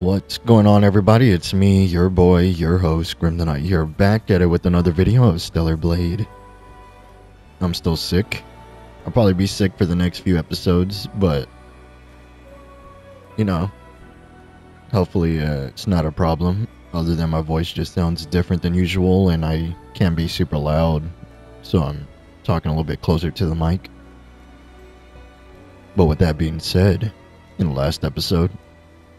What's going on, everybody? It's me, your boy, your host, Grim the Knight, here, back at it with another video of Stellar Blade. I'm still sick. I'll probably be sick for the next few episodes, but you know, hopefully uh, it's not a problem. Other than my voice just sounds different than usual, and I can't be super loud, so I'm talking a little bit closer to the mic. But with that being said, in the last episode,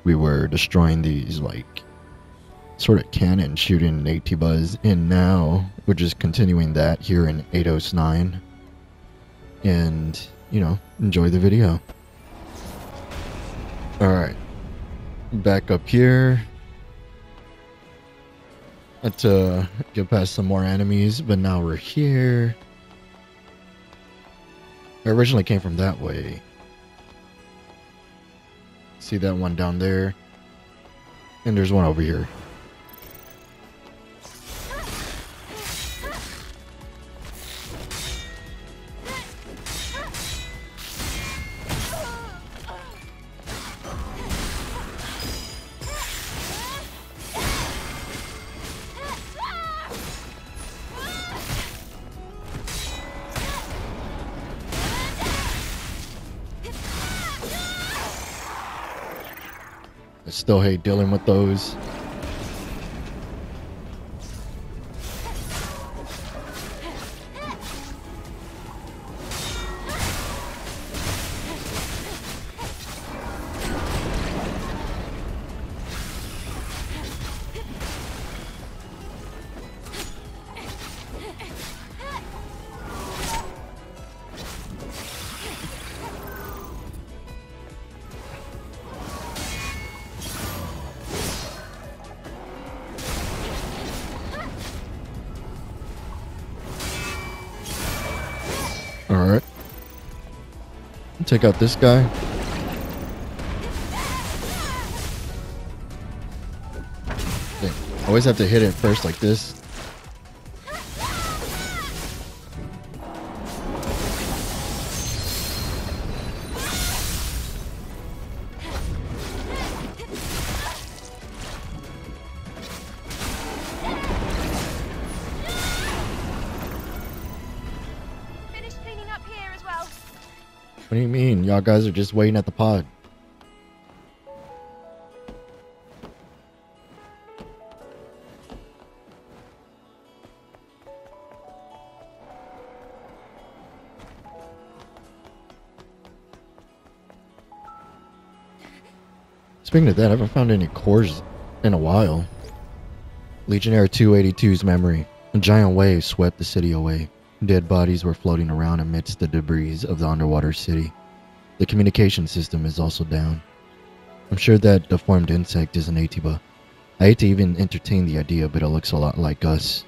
we were destroying these like sort of cannon shooting Naytibas and now we're just continuing that here in 809 and you know enjoy the video. All right. Back up here. To get past some more enemies but now we're here. I originally came from that way See that one down there? And there's one over here. I still hate dealing with those. Take out this guy. Dang, Always have to hit it first like this. What do you mean? Y'all guys are just waiting at the pod. Speaking of that, I haven't found any cores in a while. Legionnaire 282's memory. A giant wave swept the city away. Dead bodies were floating around amidst the debris of the underwater city. The communication system is also down. I'm sure that deformed insect is a Naytiba. I hate to even entertain the idea, but it looks a lot like us.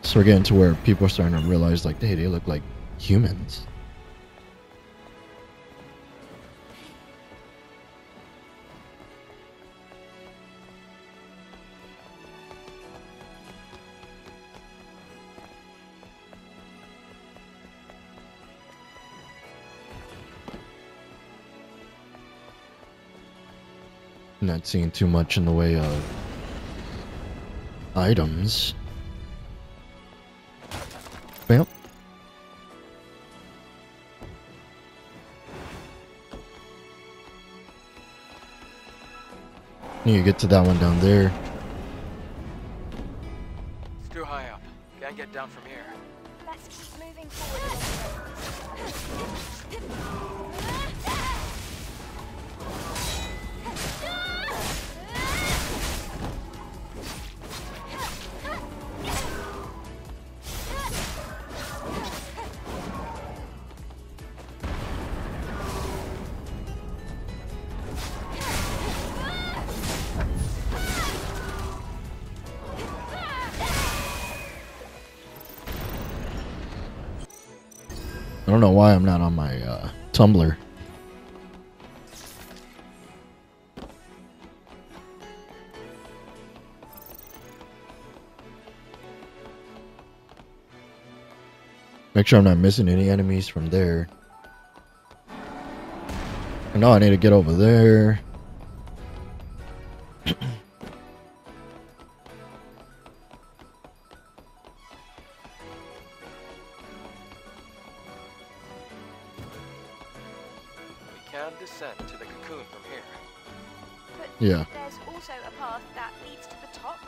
So we're getting to where people are starting to realize, like, hey, they look like humans. Not seeing too much in the way of items. Well. To get to that one down there. Tumblr. Make sure I'm not missing any enemies from there. I know I need to get over there. Can descend to the cocoon from here. But Yeah. there's also a path that leads to the top.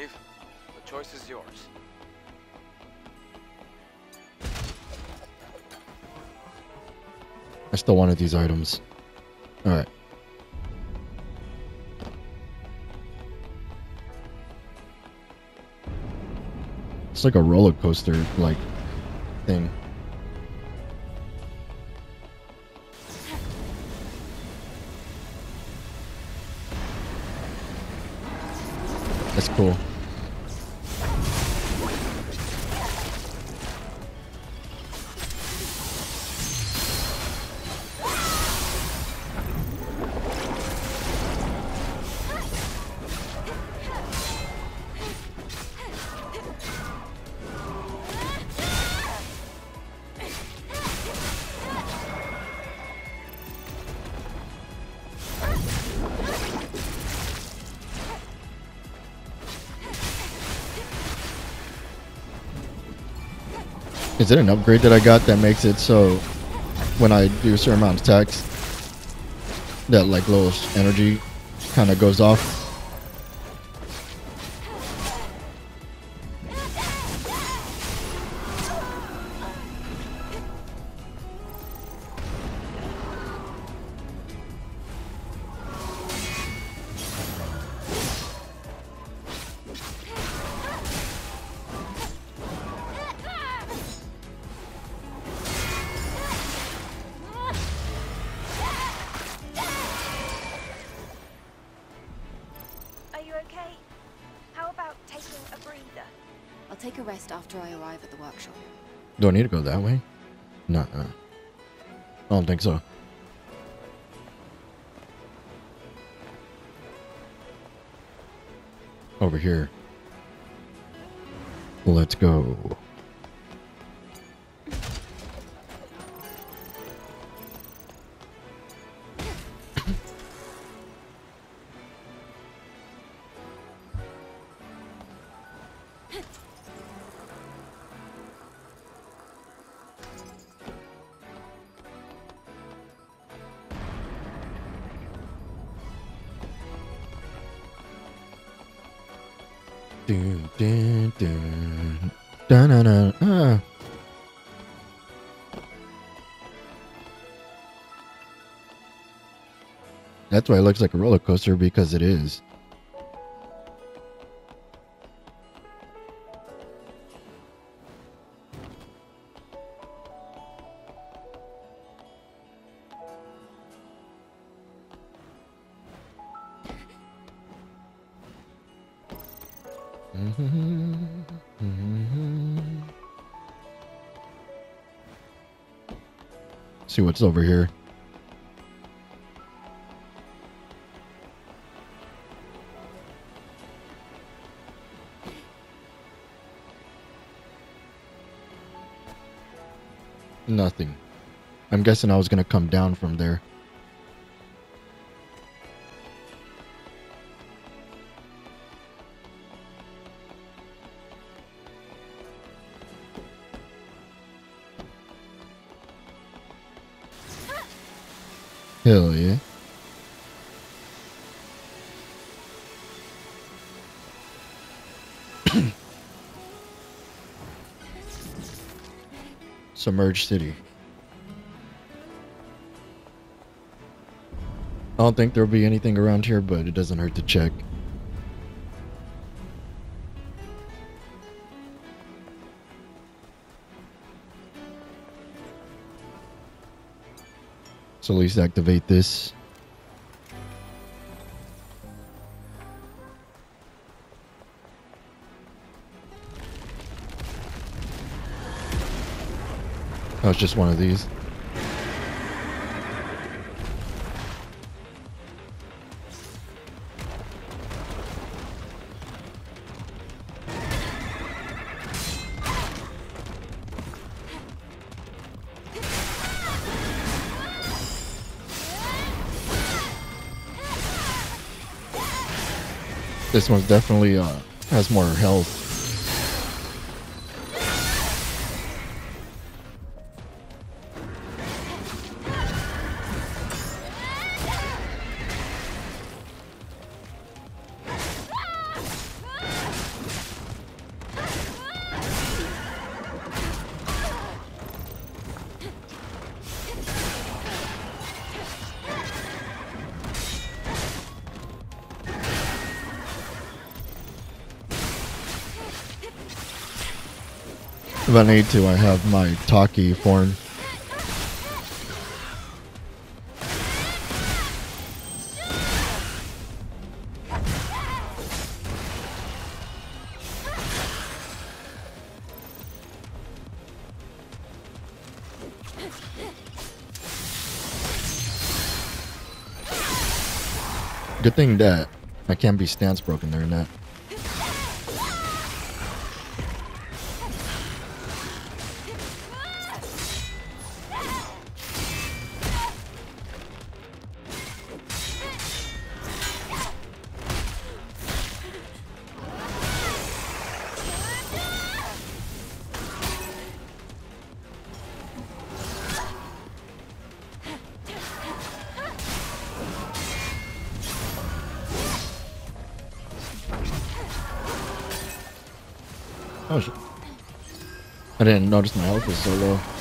Eve, the choice is yours. I still wanted these items. Alright. It's like a roller coaster like thing. That's cool. An upgrade that I got that makes it so when I do a certain amount of attacks, that like little energy kind of goes off? Need to go that way? No, uh, I don't think so. Over here. Let's go. Dun, dun, dun. Dun, dun, dun. That's why it looks like a roller coaster because it is. Over here. Nothing. I'm guessing I was gonna come down from there. Submerged City. I don't think there'll be anything around here, but it doesn't hurt to check. So at least activate this. That was just one of these. This one's definitely uh, has more health. If I need to, I have my Tachy form. Good thing that I can't be stance broken there in that. I didn't notice my health was so low.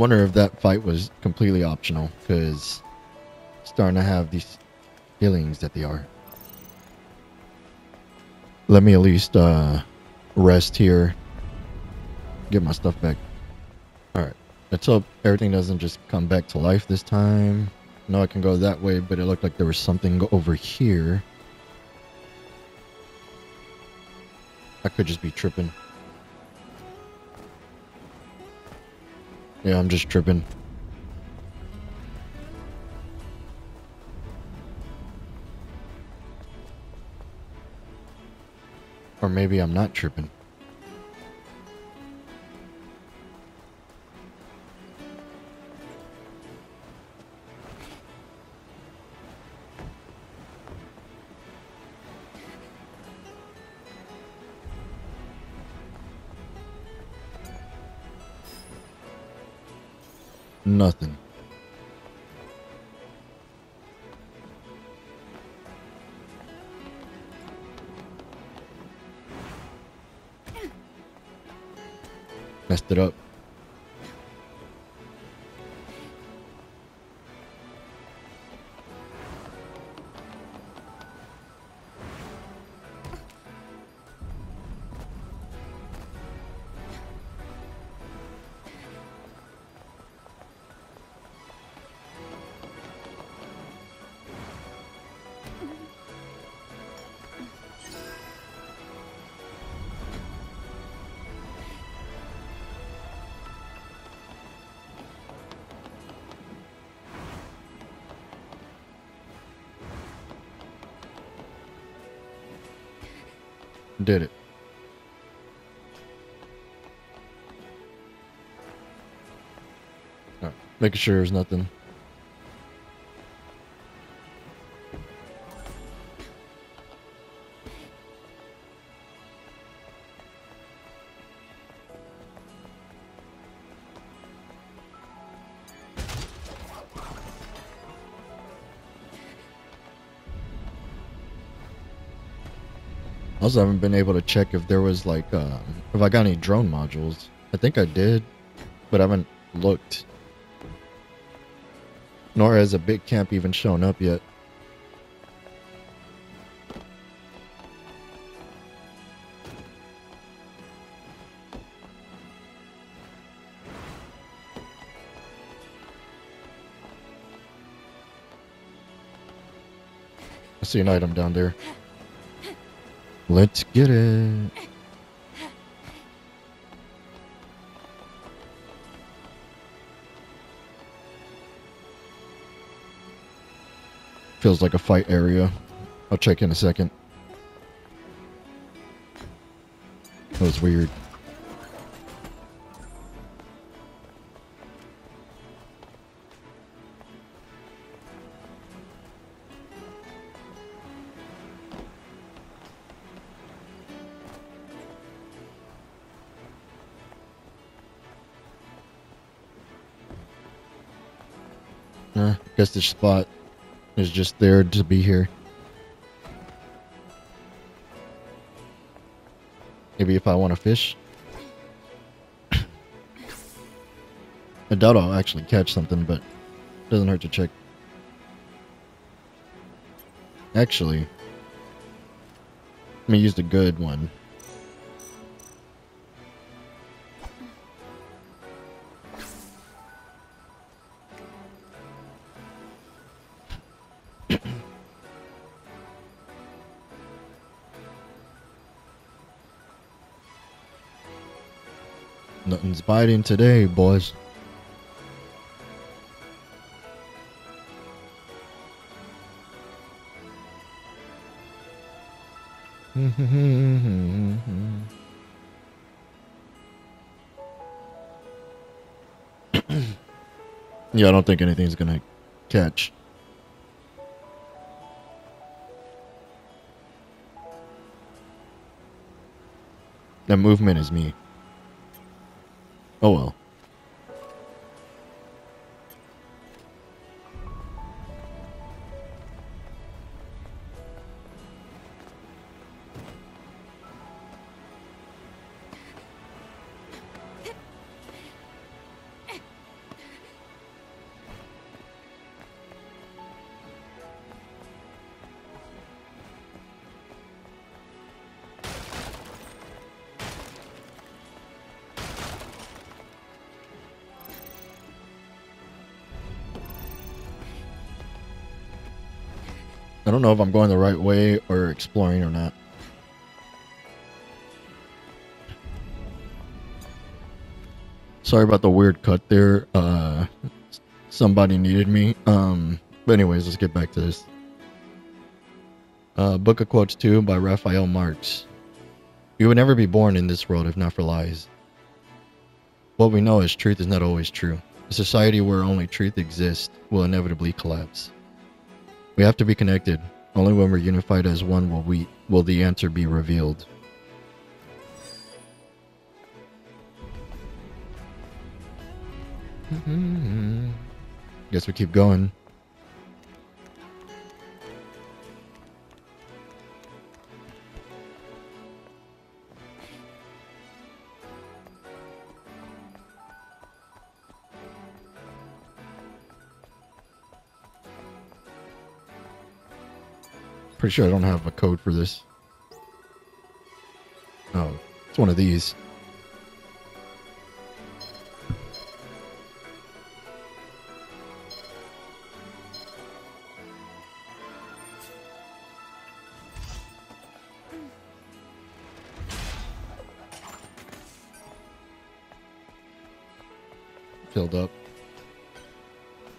Wonder if that fight was completely optional, because starting to have these feelings that they are. Let me at least uh, rest here. Get my stuff back. Alright. Let's hope everything doesn't just come back to life this time. No, I can go that way, but it looked like there was something over here. I could just be tripping. Yeah, I'm just tripping. Or maybe I'm not tripping. Did it. Alright, making sure there's nothing. Also, haven't been able to check if there was like, uh, if I got any drone modules. I think I did. but I haven't looked. Nor has a big camp even shown up yet. I see an item down there. Let's get it. Feels like a fight area. I'll check in a second. That was weird. Guess this spot is just there to be here. Maybe if I want to fish. I doubt I'll actually catch something, but it doesn't hurt to check. Actually, let me use the good one. Nothing's biting today, boys. yeah, I don't think anything's gonna catch. That movement is me. Oh well. Know if I'm going the right way or exploring or not. Sorry about the weird cut there. Uh, somebody needed me. Um, but anyways, let's get back to this. Uh, Book of Quotes 2 by Raphael Marx. You would never be born in this world if not for lies. What we know is truth is not always true. A society where only truth exists will inevitably collapse. We have to be connected. Only when we're unified as one will we will the answer be revealed. Mm-hmm. Guess we keep going. Pretty sure I don't have a code for this. Oh, it's one of these. Filled up.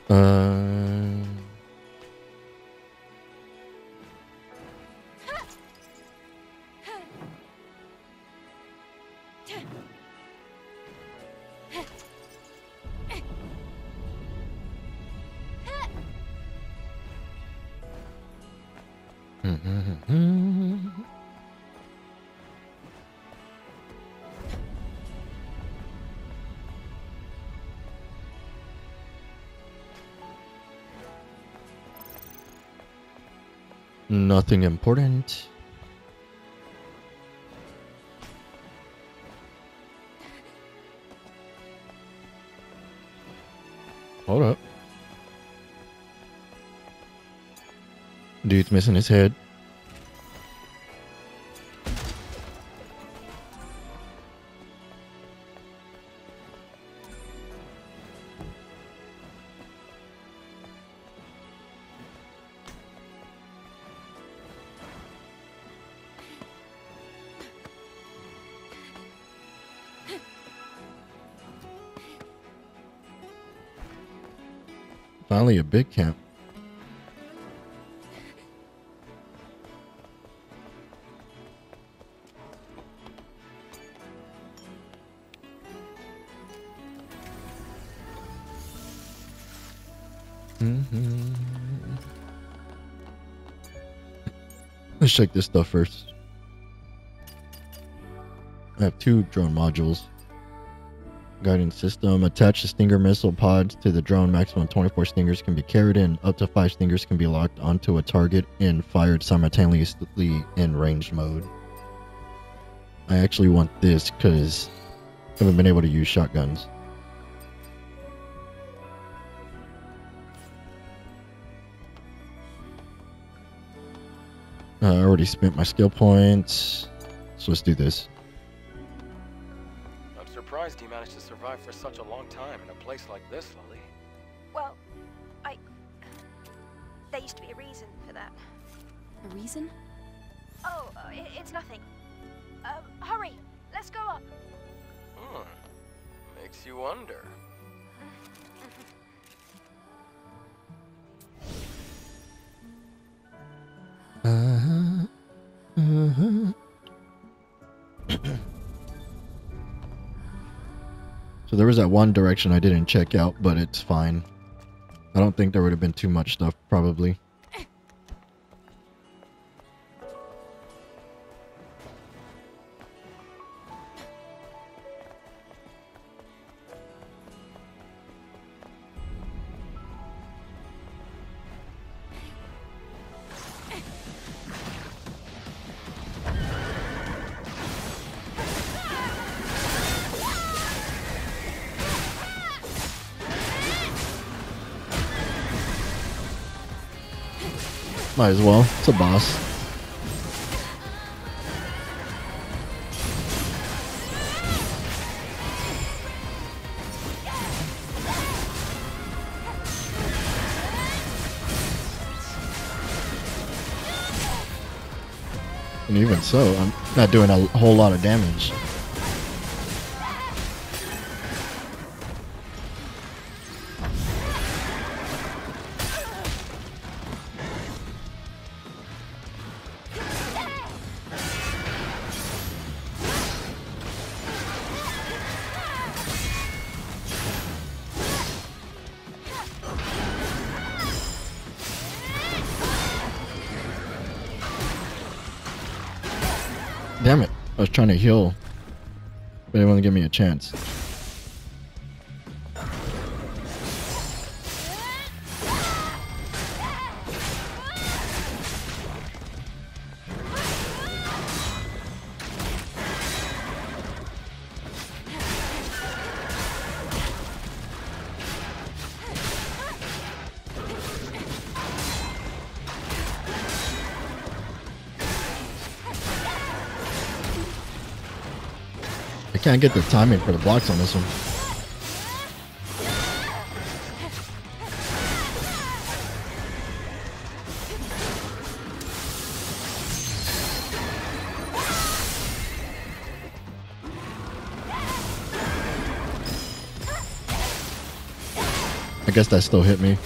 Uh, Nothing important. Hold up. Dude's missing his head. Big camp. Mhm. Let's check this stuff first. I have two drone modules. Guidance system. Attach the Stinger missile pods to the drone. Maximum 24 Stingers can be carried in. Up to 5 Stingers can be locked onto a target and fired simultaneously in ranged mode. I actually want this because I haven't been able to use shotguns. Uh, I already spent my skill points. So let's do this. I'm surprised you managed to survive for such a long time in a place like this, Lily. Well, I. There used to be a reason for that. A reason? Oh, uh, i it's nothing. Um, hurry! Let's go up! Hmm. Makes you wonder. So there was that one direction I didn't check out, but it's fine. I don't think there would have been too much stuff, probably. Might as well. It's a boss. And even so, I'm not doing a whole lot of damage. I was trying to heal. But they wouldn't give me a chance. Can't get the timing for the blocks on this one. I guess that still hit me.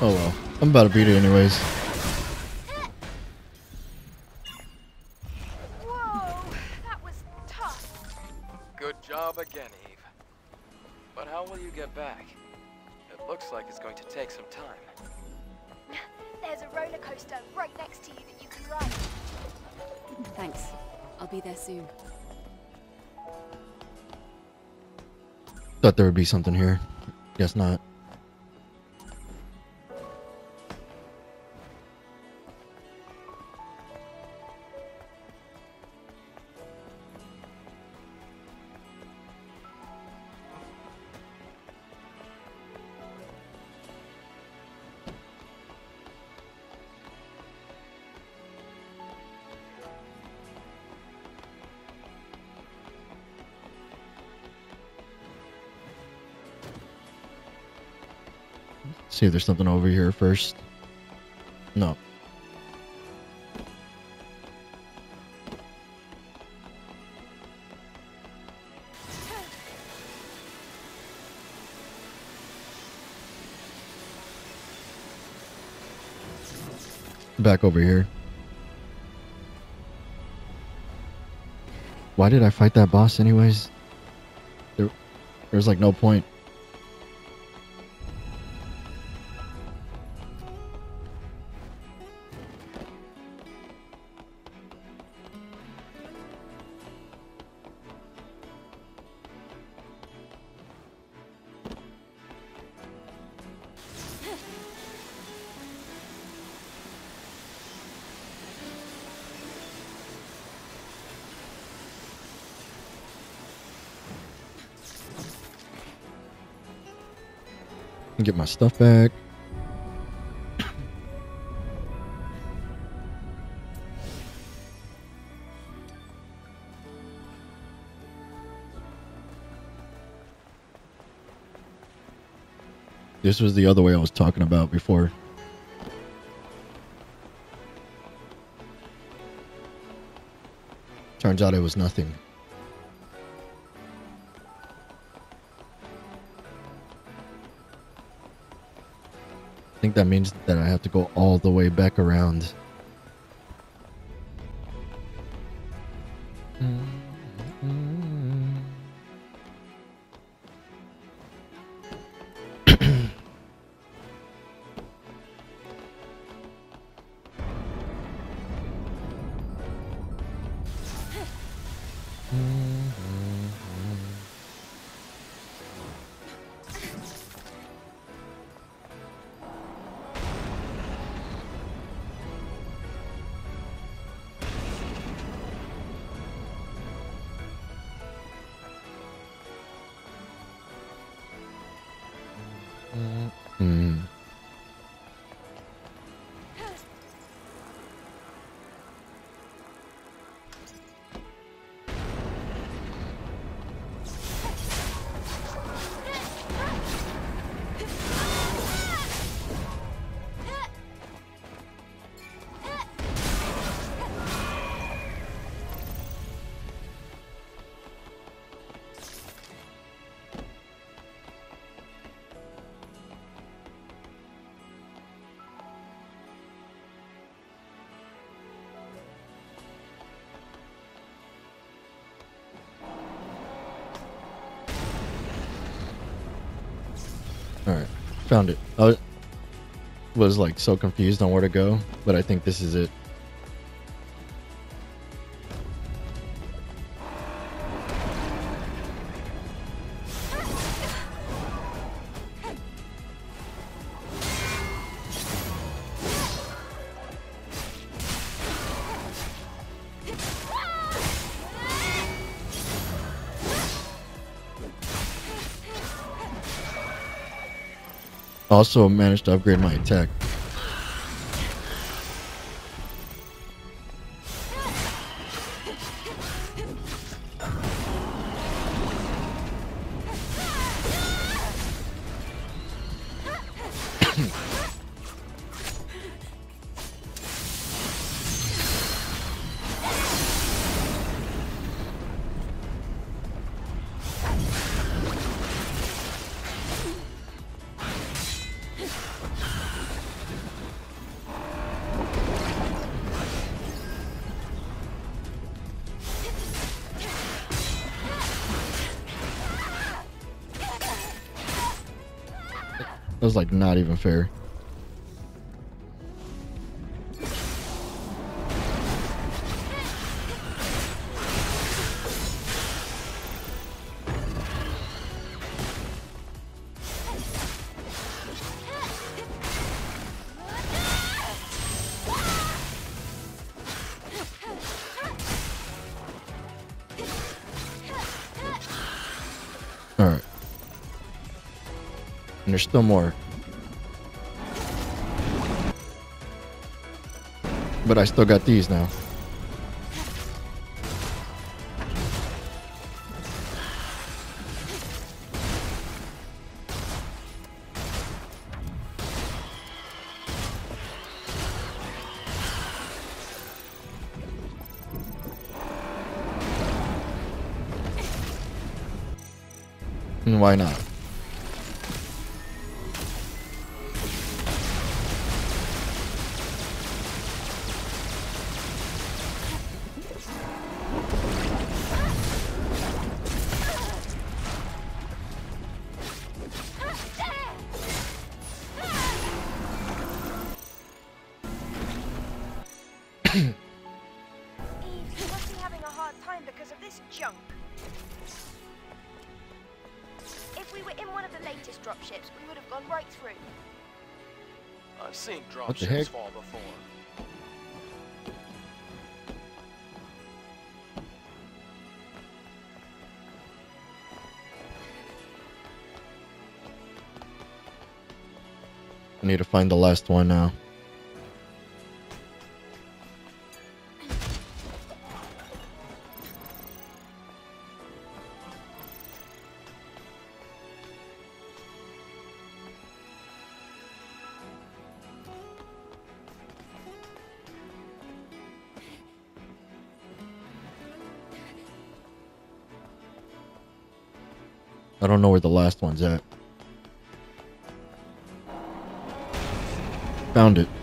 Oh well. I'm about to beat it anyways. Whoa, that was tough. Good job again, Eve. But how will you get back? It looks like it's going to take some time. There's a roller coaster right next to you that you can ride. Thanks. I'll be there soon. Thought there would be something here. Guess not. See if there's something over here first. No. Back over here. Why did I fight that boss anyways? There, there's like no point. Get my stuff back. This was the other way I was talking about before. Turns out it was nothing. Think that means that I have to go all the way back around. Found it. I was, like so confused on where to go, but I think this is it. Also managed to upgrade my attack. That was like not even fair. There's still more. But I still got these now. Eve, you must be having a hard time because of this junk. If we were in one of the latest dropships, we would have gone right through. I've seen dropships fall before. I need to find the last one now. Found it.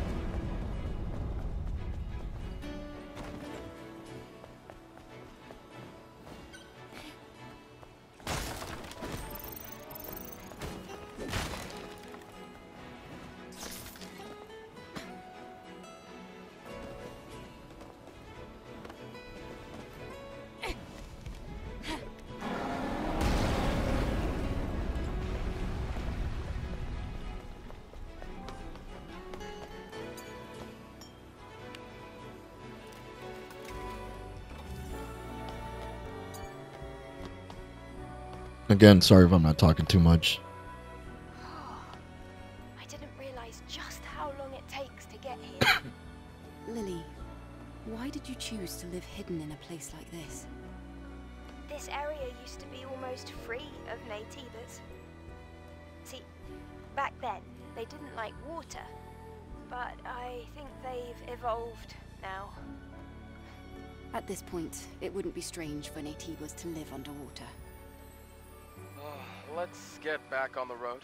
Again, sorry if I'm not talking too much. I didn't realize just how long it takes to get here. Lily, why did you choose to live hidden in a place like this? this area used to be almost free of Naytibas. See, back then, they didn't like water. But I think they've evolved now. At this point, it wouldn't be strange for Naytibas to live underwater. Let's get back on the road.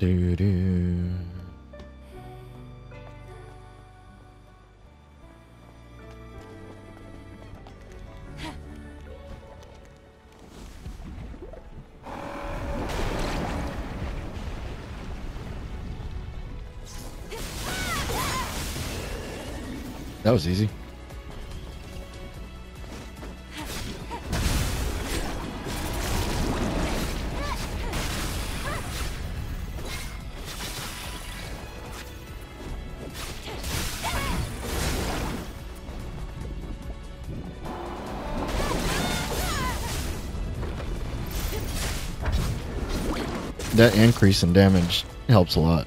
Do do. That was easy. That increase in damage helps a lot.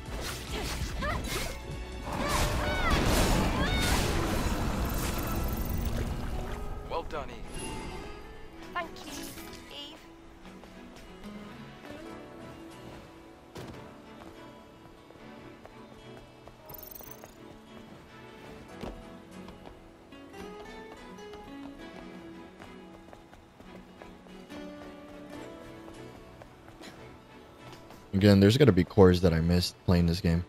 Again, there's got to be cores that I missed playing this game.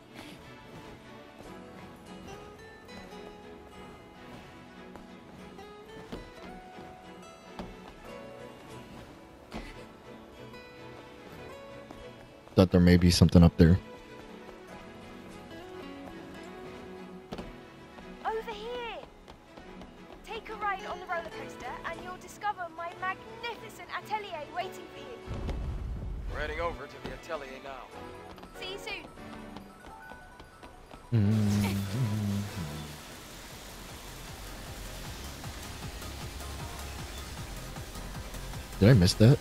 Thought there may be something up there. I that?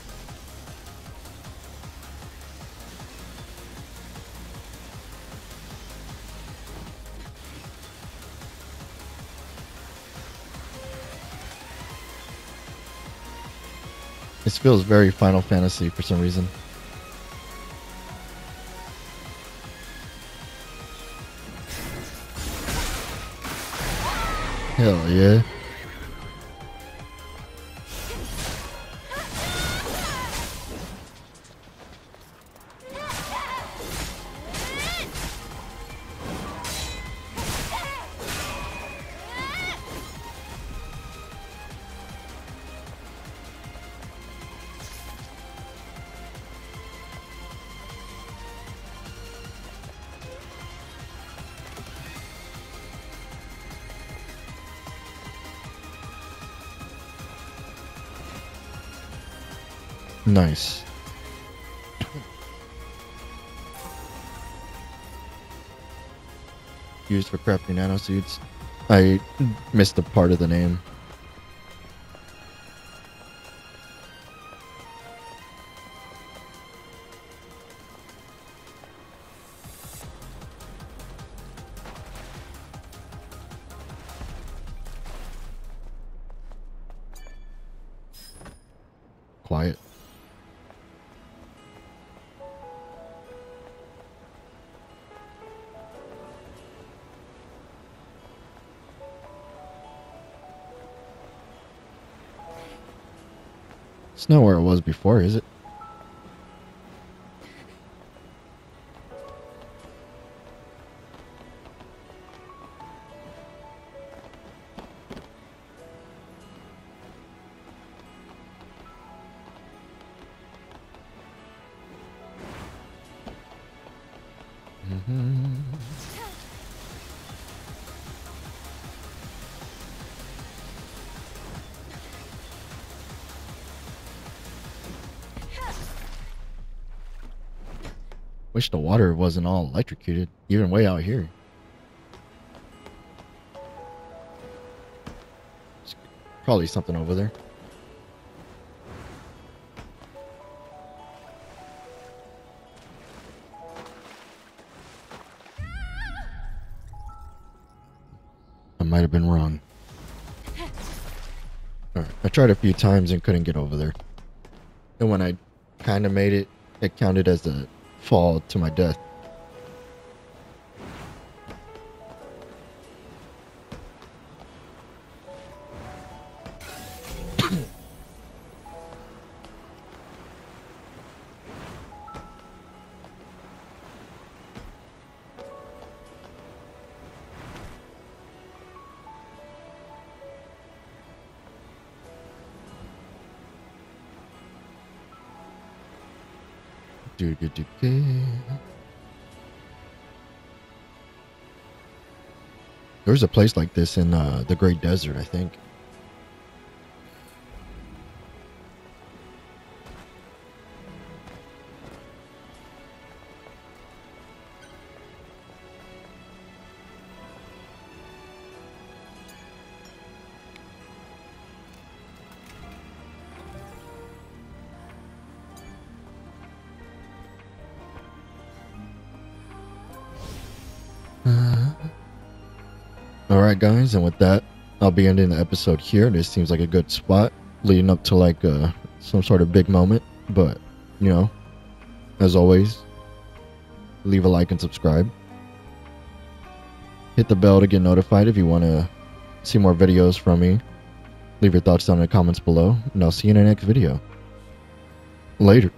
This feels very Final Fantasy for some reason. Hell yeah. Nice. Used for crafting nanosuits. I missed a part of the name. It's not where it was before, is it? Wish the water wasn't all electrocuted, even way out here. There's Probably something over there. I might have been wrong. I tried a few times and couldn't get over there. And when I kind of made it, it counted as a fall to my death. Do, do, do, do. A place like this in uh, the Great Desert, I think. Alright, guys, and with that, I'll be ending the episode here. This seems like a good spot leading up to like uh, some sort of big moment. But, you know, as always, leave a like and subscribe. Hit the bell to get notified if you want to see more videos from me. Leave your thoughts down in the comments below, and I'll see you in the next video. Later.